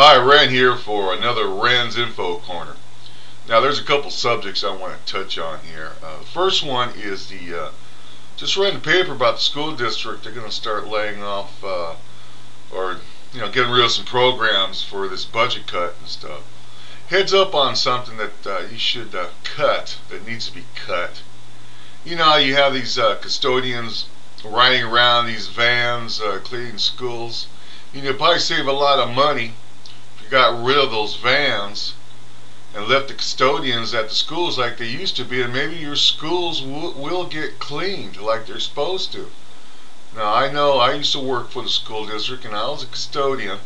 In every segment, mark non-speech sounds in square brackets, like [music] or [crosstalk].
Hi, Ren here for another Ren's Info Corner. Now, there's a couple subjects I want to touch on here. Uh, the first one is the uh, just read the paper about the school district. They're going to start laying off uh, or you know getting rid of some programs for this budget cut and stuff. Heads up on something that uh, you should uh, cut that needs to be cut. You know, you have these uh, custodians riding around these vans cleaning schools. You could probably save a lot of money got rid of those vans and left the custodians at the schools like they used to be, and maybe your schools will get cleaned like they're supposed to. Now, I know I used to work for the school district and I was a custodian,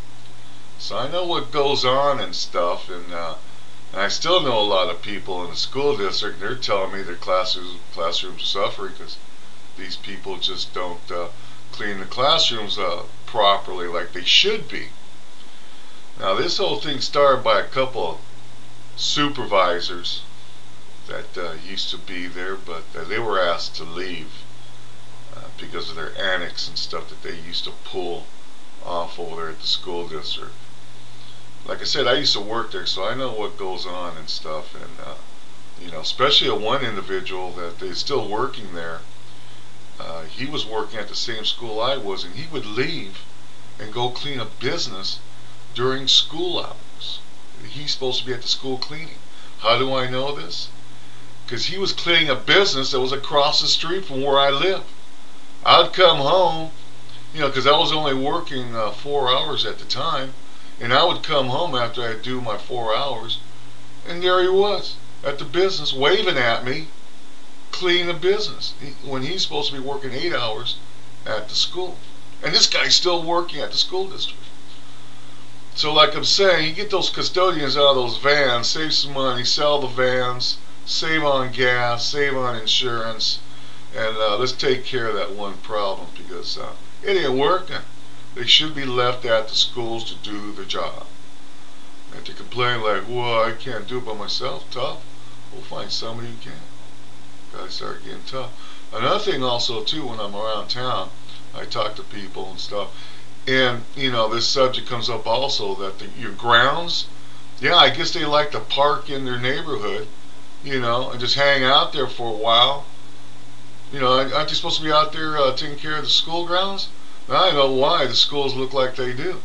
so I know what goes on and stuff, and, uh, and I still know a lot of people in the school district. They're telling me their classrooms, classrooms are suffering because these people just don't uh, clean the classrooms uh, properly like they should be. Now this whole thing started by a couple of supervisors that uh, used to be there, but uh, they were asked to leave uh, because of their annex and stuff that they used to pull off over there at the school district. Like I said, I used to work there, so I know what goes on and stuff, and uh, you know, especially a one individual that is still working there. Uh, he was working at the same school I was, and he would leave and go clean a business during school hours. He's supposed to be at the school cleaning. How do I know this? Because he was cleaning a business that was across the street from where I live. I'd come home, you know, because I was only working uh, four hours at the time, and I would come home after I'd do my four hours, and there he was at the business waving at me, cleaning the business, when he's supposed to be working eight hours at the school. And this guy's still working at the school district. So like I'm saying, you get those custodians out of those vans, save some money, sell the vans, save on gas, save on insurance, and uh, let's take care of that one problem because uh, it ain't working. They should be left at the schools to do the job. And to complain like, well, I can't do it by myself, tough. We'll find somebody who can. Gotta start getting tough. Another thing also too, when I'm around town, I talk to people and stuff and, you know, this subject comes up also that the, your grounds, yeah, I guess they like to park in their neighborhood, you know, and just hang out there for a while. You know, aren't they supposed to be out there uh, taking care of the school grounds? I know why the schools look like they do.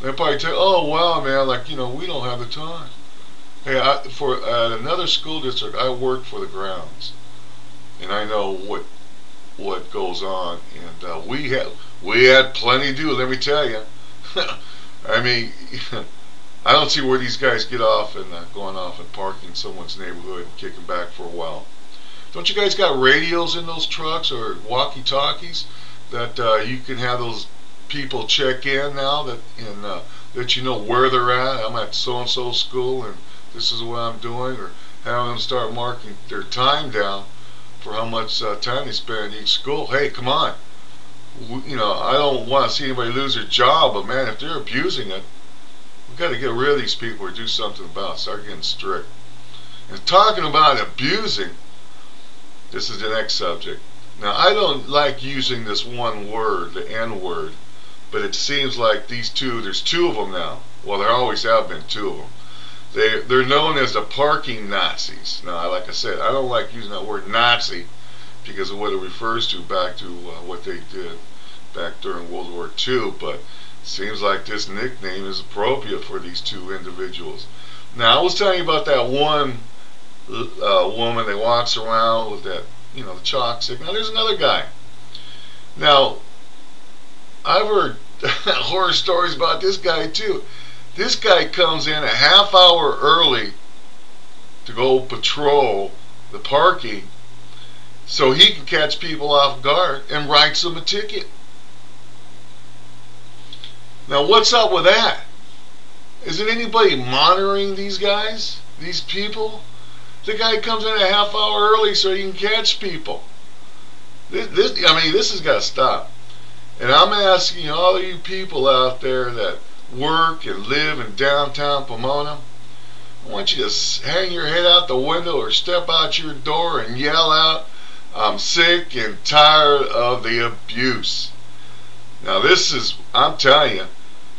They probably tell, oh wow, man, like you know, we don't have the time. Hey, I, for at another school district, I worked for the grounds, and I know what what goes on, and uh, we have we had plenty to do, let me tell you. [laughs] I mean, [laughs] I don't see where these guys get off and uh, going off and parking in someone's neighborhood and kicking back for a while. Don't you guys got radios in those trucks or walkie-talkies that uh, you can have those people check in now that and uh, that you know where they're at? I'm at so-and-so school and this is what I'm doing, or having them start marking their time down for how much uh, time they spend in each school. Hey, come on you know, I don't want to see anybody lose their job, but man, if they're abusing it, we've got to get rid of these people or do something about it. Start getting strict. And talking about abusing, this is the next subject. Now, I don't like using this one word, the N word, but it seems like these two, there's two of them now. Well, there always have been two of them. They, they're known as the parking Nazis. Now, like I said, I don't like using that word Nazi because of what it refers to back to uh, what they did back during World War II, but seems like this nickname is appropriate for these two individuals. Now, I was telling you about that one uh, woman that walks around with that, you know, the chalk stick. Now, there's another guy. Now, I've heard [laughs] horror stories about this guy too. This guy comes in a half hour early to go patrol the parking so he can catch people off guard and writes them a ticket. Now, what's up with that? Isn't anybody monitoring these guys, these people? The guy comes in a half hour early so he can catch people. This, this I mean, this has got to stop. And I'm asking all of you people out there that work and live in downtown Pomona, I want you to hang your head out the window or step out your door and yell out, I'm sick and tired of the abuse. Now this is, I'm telling you,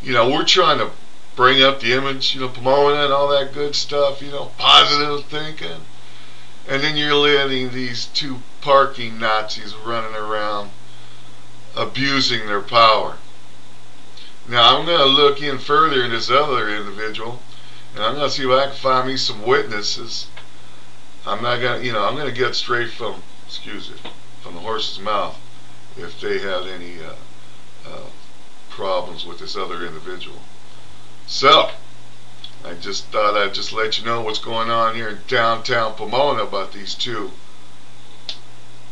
you know, we're trying to bring up the image, you know, Pomona and all that good stuff, you know, positive thinking. And then you're letting these two parking Nazis running around abusing their power. Now I'm going to look in further in this other individual, and I'm going to see if I can find me some witnesses. I'm not going to, you know, I'm going to get straight from, excuse it, from the horse's mouth if they had any uh, uh, problems with this other individual. So, I just thought I'd just let you know what's going on here in downtown Pomona about these two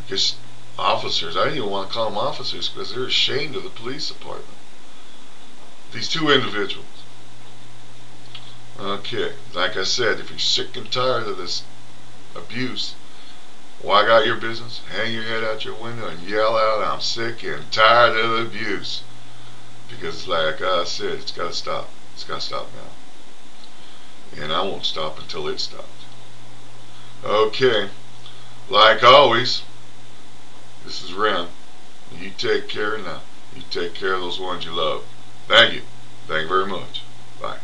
guess officers. I didn't even want to call them officers because they're ashamed of the police department. These two individuals. Okay, like I said, if you're sick and tired of this abuse, walk out your business, hang your head out your window, and yell out, I'm sick and tired of the abuse. Because, like I said, it's got to stop. It's got to stop now. And I won't stop until it stops. Okay, like always, this is Ren. You take care now. You take care of those ones you love. Thank you. Thank you very much. Bye.